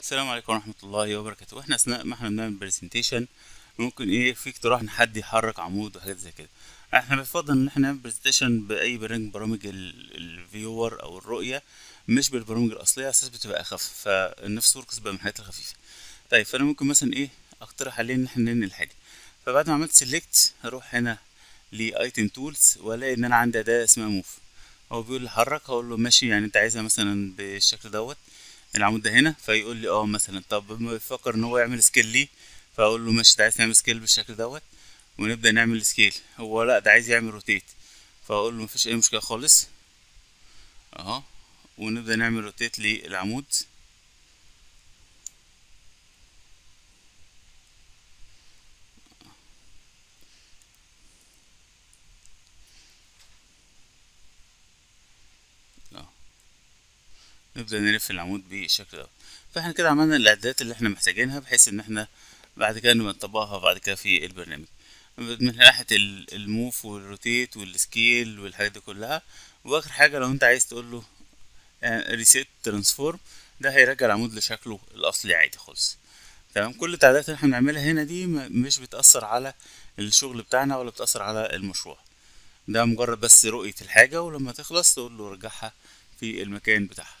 السلام عليكم ورحمة الله وبركاته. إحنا أثناء ما إحنا بنعمل presentation ممكن إيه في اقتراح ان حد يحرك عمود وحاجات زي كده. إحنا بنفضل إن إحنا نعمل presentation بأي برنامج برامج ال viewer أو الرؤية مش بالبرامج الأصلية على أساس بتبقى أخف. فال Navisworks بقى من الحاجات الخفيفة. طيب فأنا ممكن مثلا إيه أقترح عليه إن إحنا ننقل حاجة فبعد ما عملت select هروح هنا ل item tools وألاقي إن أنا عندي أداة اسمها move هو بيقول لي حرك هقول له ماشي يعني أنت عايزها مثلا بالشكل دوت. العمود ده هنا فيقول لي آه مثلا طب بيفكر إن هو يعمل scale ليه؟ فأقول له ماشي أنت عايز تعمل scale بالشكل دوت؟ ونبدأ نعمل scale هو لأ ده عايز يعمل rotate فأقول له مفيش أي مشكلة خالص. أهو. ونبدأ نعمل rotate للعمود. نبدأ نلف العمود بالشكل ده فإحنا كده عملنا الاعدادات اللي إحنا محتاجينها بحيث إن إحنا بعد كده نطبقها بعد كده في البرنامج. من ناحية ال- ال move وال rotate وال scale والحاجات دي كلها وآخر حاجة لو أنت عايز تقول له reset transform ده هيرجع العمود لشكله الأصلي عادي خالص. تمام؟ كل التعديلات اللي إحنا بنعملها هنا دي مش بتأثر على الشغل بتاعنا ولا بتأثر على المشروع. ده مجرد بس رؤية الحاجة ولما تخلص تقول له رجعها في المكان بتاعها.